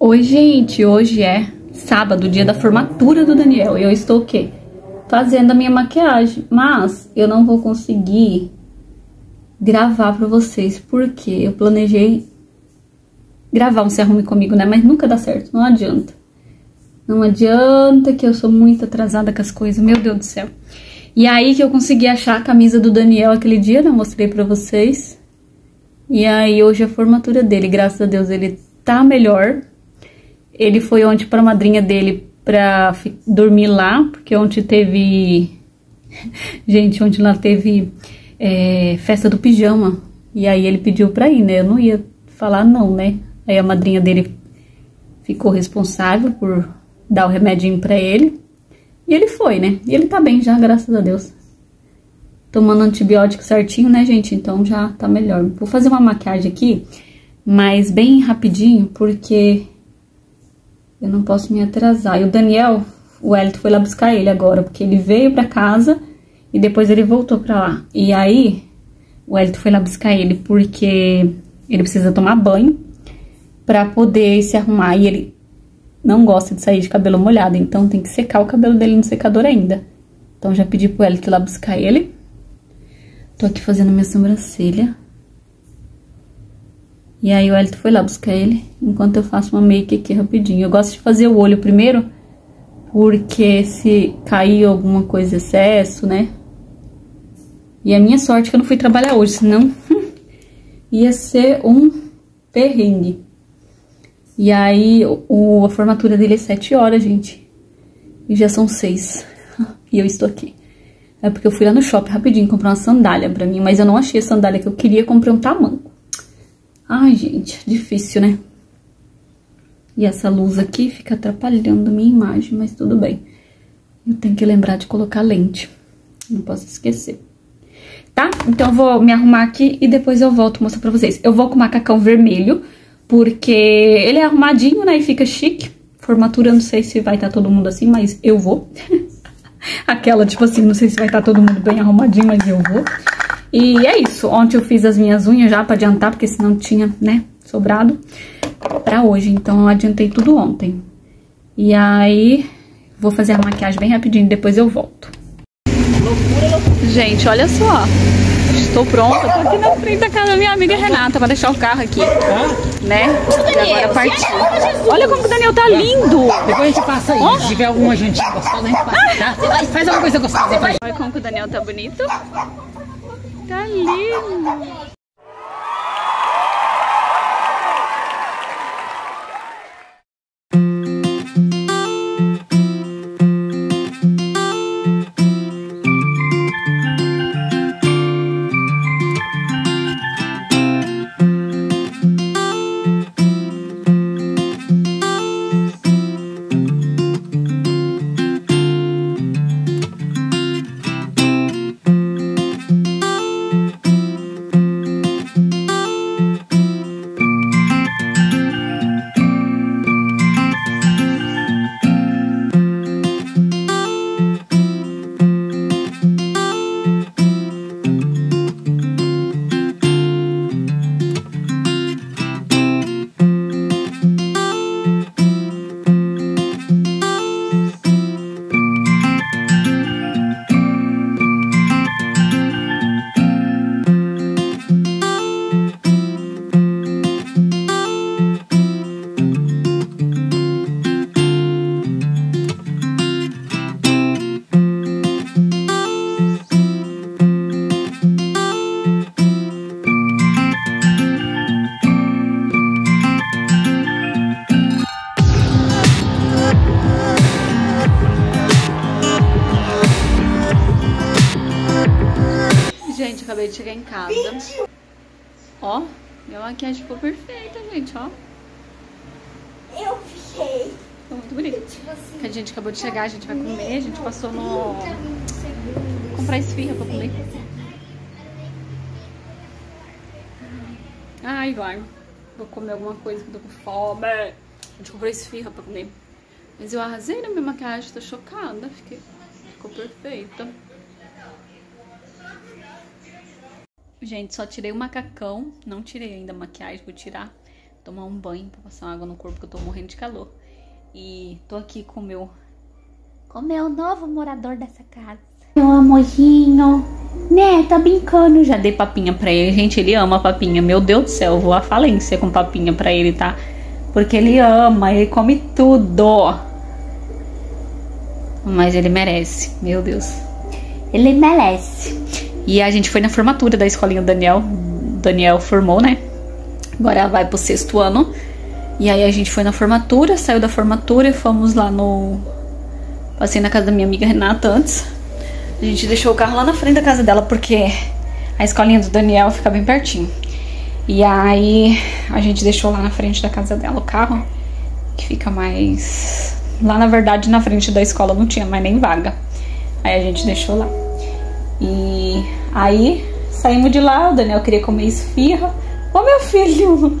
Oi, gente, hoje é sábado, dia da formatura do Daniel. E eu estou o quê? Fazendo a minha maquiagem. Mas eu não vou conseguir gravar pra vocês, porque eu planejei gravar um Se Arrume Comigo, né? Mas nunca dá certo, não adianta. Não adianta que eu sou muito atrasada com as coisas, meu Deus do céu. E aí que eu consegui achar a camisa do Daniel aquele dia, né? Eu mostrei pra vocês. E aí hoje é a formatura dele, graças a Deus ele tá melhor. Ele foi ontem pra madrinha dele pra dormir lá, porque ontem teve... Gente, ontem lá teve é, festa do pijama. E aí ele pediu pra ir, né? Eu não ia falar não, né? Aí a madrinha dele ficou responsável por dar o remedinho pra ele. E ele foi, né? E ele tá bem já, graças a Deus. Tomando antibiótico certinho, né, gente? Então já tá melhor. Vou fazer uma maquiagem aqui, mas bem rapidinho, porque eu não posso me atrasar. E o Daniel, o Elito foi lá buscar ele agora, porque ele veio pra casa e depois ele voltou pra lá. E aí, o Elito foi lá buscar ele porque ele precisa tomar banho pra poder se arrumar. E ele não gosta de sair de cabelo molhado, então tem que secar o cabelo dele no secador ainda. Então já pedi pro Elito ir lá buscar ele. Tô aqui fazendo minha sobrancelha. E aí o Elito foi lá buscar ele, enquanto eu faço uma make aqui rapidinho. Eu gosto de fazer o olho primeiro, porque se cair alguma coisa excesso, né? E a minha sorte é que eu não fui trabalhar hoje, senão ia ser um perrengue. E aí o, a formatura dele é sete horas, gente. E já são seis. E eu estou aqui. É porque eu fui lá no shopping rapidinho comprar uma sandália pra mim, mas eu não achei a sandália que eu queria, comprei um tamanco. Ai, gente, difícil, né? E essa luz aqui fica atrapalhando minha imagem, mas tudo bem. Eu tenho que lembrar de colocar lente. Não posso esquecer. Tá? Então eu vou me arrumar aqui e depois eu volto mostrar pra vocês. Eu vou com macacão vermelho, porque ele é arrumadinho, né? E fica chique. Formatura, não sei se vai estar tá todo mundo assim, mas eu vou. Aquela, tipo assim, não sei se vai estar tá todo mundo bem arrumadinho, mas eu vou. E é isso. Ontem eu fiz as minhas unhas já pra adiantar, porque senão tinha, né, sobrado pra hoje. Então eu adiantei tudo ontem. E aí, vou fazer a maquiagem bem rapidinho, depois eu volto. Gente, olha só. Estou pronta, tô aqui na frente da casa da minha amiga Renata pra deixar o carro aqui. Né? E agora partiu. Olha como o Daniel tá lindo. Depois a gente passa aí. Oh. Se tiver alguma jantinha gostosa, a gente passa, tá? Faz alguma coisa gostosa. Olha como o Daniel tá bonito. Tá lindo. Acabei de chegar em casa. Ó, minha maquiagem ficou perfeita, gente, ó. Eu fiquei. Ficou muito bonito. Tipo assim, a gente acabou de chegar, a gente vai comer, a gente passou no... Comprar esfirra pra comer. Ai, vai. Vou comer alguma coisa que eu tô com fome. A gente comprou esfirra pra comer. Mas eu arrasei na minha maquiagem, tô chocada. Fiquei... Ficou perfeita. Gente, só tirei o macacão, não tirei ainda a maquiagem, vou tirar. tomar um banho, pra passar água no corpo, que eu tô morrendo de calor. E tô aqui com o meu, com o meu novo morador dessa casa. Meu amorzinho, né, tá brincando. Já dei papinha pra ele, gente, ele ama papinha. Meu Deus do céu, eu vou à falência com papinha pra ele, tá? Porque ele ama, ele come tudo. Mas ele merece, meu Deus. Ele merece. E a gente foi na formatura da escolinha do Daniel. Daniel formou, né? Agora vai pro sexto ano. E aí a gente foi na formatura, saiu da formatura e fomos lá no. Passei na casa da minha amiga Renata antes. A gente deixou o carro lá na frente da casa dela porque a escolinha do Daniel fica bem pertinho. E aí a gente deixou lá na frente da casa dela o carro, que fica mais. Lá na verdade, na frente da escola não tinha mais nem vaga. Aí a gente deixou lá. E aí saímos de lá, o Daniel queria comer esfirra. Ô meu filho,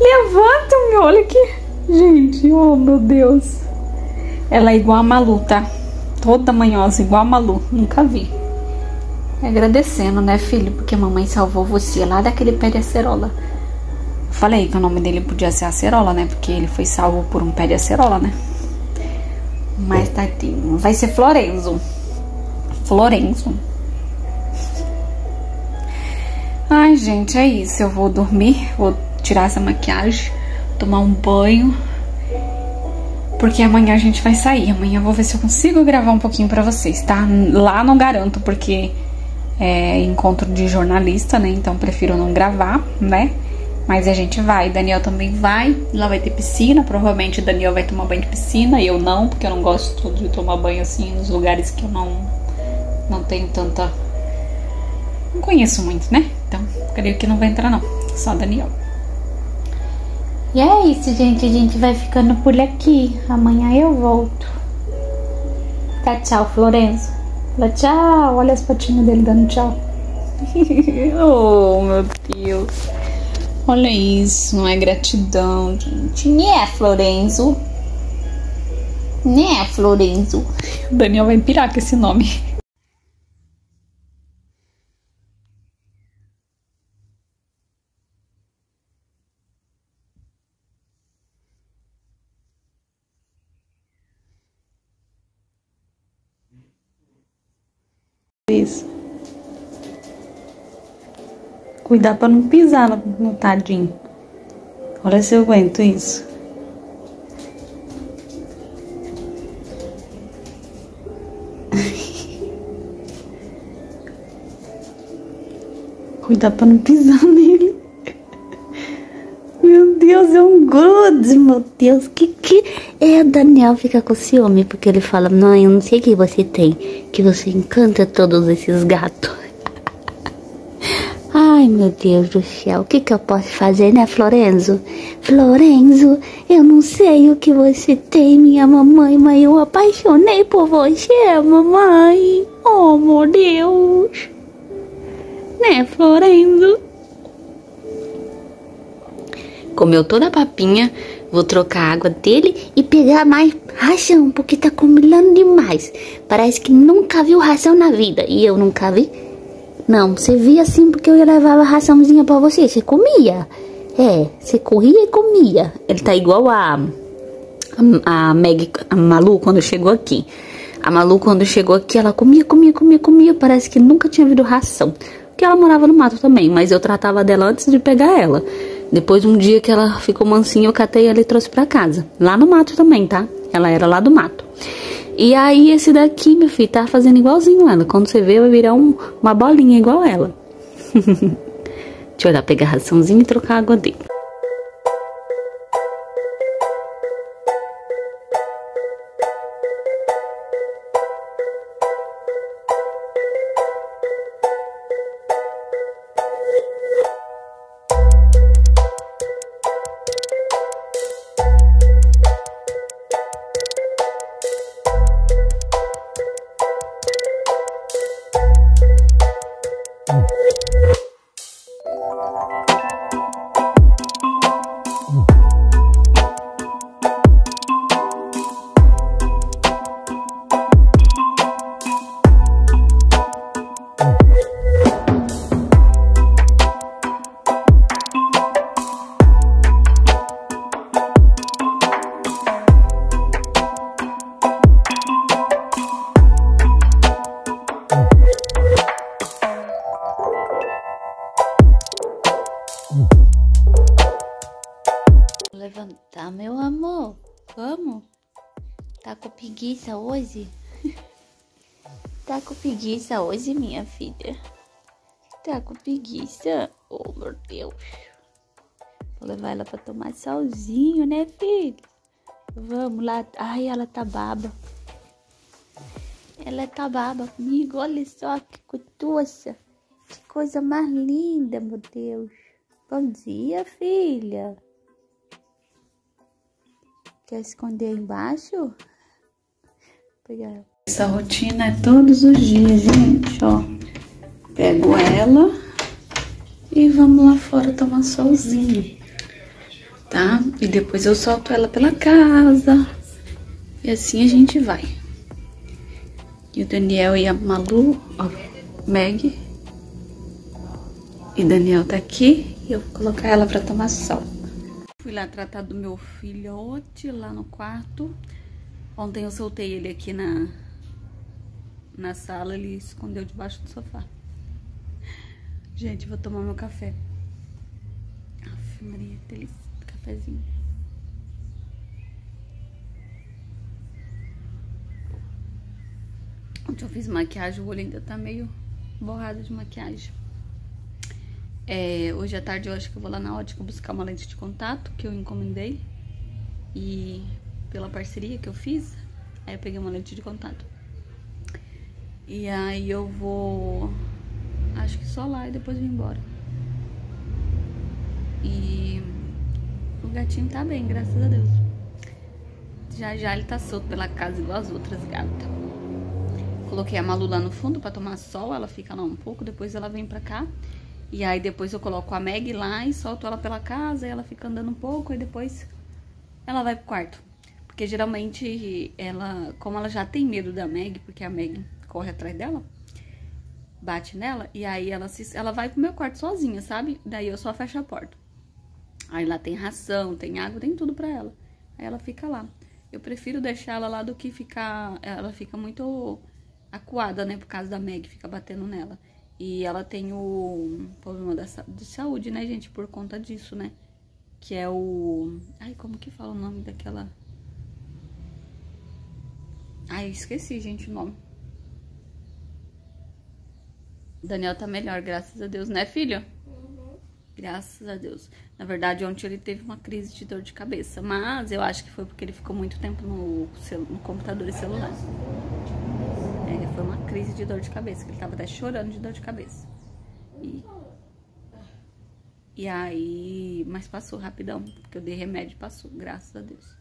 levanta, meu, olha aqui. Gente, oh meu Deus. Ela é igual a Malu, tá? Toda manhosa, igual a Malu. Nunca vi. Agradecendo, né, filho? Porque a mamãe salvou você lá daquele pé de acerola. Falei que o nome dele podia ser acerola, né? Porque ele foi salvo por um pé de acerola, né? Mas tadinho. Vai ser Florenzo. Florenzo. Ai, gente, é isso. Eu vou dormir, vou tirar essa maquiagem, tomar um banho. Porque amanhã a gente vai sair. Amanhã eu vou ver se eu consigo gravar um pouquinho pra vocês, tá? Lá não garanto, porque é encontro de jornalista, né? Então prefiro não gravar, né? Mas a gente vai. Daniel também vai. Lá vai ter piscina. Provavelmente o Daniel vai tomar banho de piscina. Eu não, porque eu não gosto de tomar banho assim nos lugares que eu não, não tenho tanta. Não conheço muito, né? Então, creio que não vai entrar, não. Só Daniel. E é isso, gente. A gente vai ficando por aqui. Amanhã eu volto. Tá, tchau, Florenzo. Fala tchau. Olha as patinhas dele dando tchau. oh, meu Deus. Olha isso, não é gratidão, gente. Né, Florenzo? Né, Florenzo? O Daniel vai pirar com esse nome. Cuidar pra não pisar no, no tadinho. Olha se eu aguento isso. Cuidar pra não pisar nele. Meu Deus, é um grude, meu Deus. Que que é? Daniel fica com ciúme porque ele fala: Não, eu não sei o que você tem, que você encanta todos esses gatos. Ai, meu Deus do céu, o que, que eu posso fazer, né, Florenzo? Florenzo, eu não sei o que você tem, minha mamãe, mas eu apaixonei por você, mamãe. Oh, meu Deus. Né, Florenzo? Comeu toda a papinha, vou trocar a água dele e pegar mais ração, porque tá comilando demais. Parece que nunca viu ração na vida, e eu nunca vi. Não, você via assim porque eu levava raçãozinha pra você. Você comia. É, você corria e comia. Ele tá igual a, a, a Meg, a Malu quando chegou aqui. A Malu quando chegou aqui, ela comia, comia, comia, comia. Parece que nunca tinha havido ração. Porque ela morava no mato também, mas eu tratava dela antes de pegar ela. Depois, um dia que ela ficou mansinha, eu catei ela e trouxe pra casa. Lá no mato também, tá? Ela era lá do mato. E aí esse daqui, meu filho, tá fazendo igualzinho ela. Quando você vê, vai virar um, uma bolinha igual ela. Deixa eu olhar, pegar a raçãozinha e trocar a água dele. Com preguiça hoje? tá com preguiça hoje, minha filha? Tá com preguiça? Oh, meu Deus. Vou levar ela pra tomar solzinho, né, filho? Vamos lá. Ai, ela tá baba. Ela tá baba comigo. Olha só que cutuça. Que coisa mais linda, meu Deus. Bom dia, filha. Quer esconder embaixo? Pegar. Essa rotina é todos os dias, gente, ó. Pego ela e vamos lá fora tomar solzinho, tá? E depois eu solto ela pela casa e assim a gente vai. E o Daniel e a Malu, ó, Meg. E Daniel tá aqui e eu vou colocar ela pra tomar sol. Fui lá tratar do meu filhote lá no quarto. Ontem eu soltei ele aqui na, na sala, ele escondeu debaixo do sofá. Gente, vou tomar meu café. Aff, Maria, delícia, cafezinho. Ontem eu fiz maquiagem, o olho ainda tá meio borrado de maquiagem. É, hoje à tarde eu acho que eu vou lá na ótica buscar uma lente de contato que eu encomendei. E pela parceria que eu fiz, aí eu peguei uma lente de contato. E aí eu vou, acho que só lá e depois vou embora. E o gatinho tá bem, graças a Deus. Já já ele tá solto pela casa igual as outras gatas. Coloquei a Malu lá no fundo pra tomar sol, ela fica lá um pouco, depois ela vem pra cá. E aí depois eu coloco a Meg lá e solto ela pela casa, e ela fica andando um pouco, e depois ela vai pro quarto. Porque geralmente ela, como ela já tem medo da Meg, porque a Meg corre atrás dela, bate nela, e aí ela, se, ela vai pro meu quarto sozinha, sabe? Daí eu só fecho a porta. Aí lá tem ração, tem água, tem tudo pra ela. Aí ela fica lá. Eu prefiro deixar ela lá do que ficar... Ela fica muito acuada, né? Por causa da Meg, fica batendo nela. E ela tem o problema da, de saúde, né, gente? Por conta disso, né? Que é o... Ai, como que fala o nome daquela... Ai, esqueci, gente, o nome. Daniel tá melhor, graças a Deus, né, filho? Uhum. Graças a Deus. Na verdade, ontem ele teve uma crise de dor de cabeça. Mas eu acho que foi porque ele ficou muito tempo no, no computador e celular. É, foi uma crise de dor de cabeça, que ele tava até chorando de dor de cabeça. E, e aí, mas passou rapidão, porque eu dei remédio e passou, graças a Deus.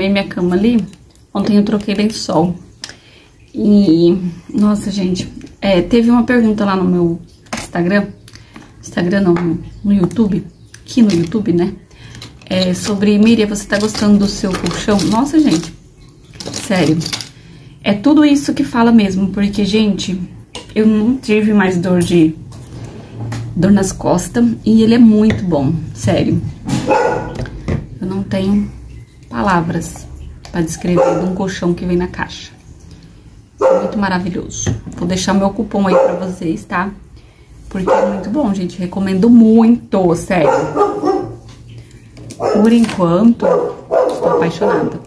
Arrumei minha cama ali. Ontem eu troquei lençol. E, nossa, gente, é, teve uma pergunta lá no meu Instagram. Instagram não, no YouTube. Aqui no YouTube, né? É, sobre, Miriam, você tá gostando do seu colchão? Nossa, gente, sério. É tudo isso que fala mesmo, porque, gente, eu não tive mais dor de... Dor nas costas e ele é muito bom, sério. Eu não tenho palavras para descrever um colchão que vem na caixa. Muito maravilhoso. Vou deixar meu cupom aí pra vocês, tá? Porque é muito bom, gente. Recomendo muito, sério. Por enquanto, estou apaixonada.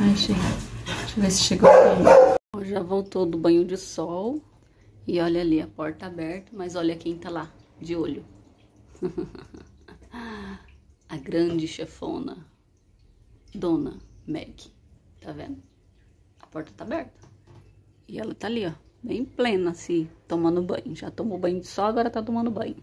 Ai, chega. Deixa eu ver se chegou aqui. Já voltou do banho de sol. E olha ali, a porta aberta. Mas olha quem tá lá, de olho. a grande chefona. Dona Meg. Tá vendo? A porta tá aberta. E ela tá ali, ó. Bem plena, se tomando banho. Já tomou banho de sol, agora tá tomando banho.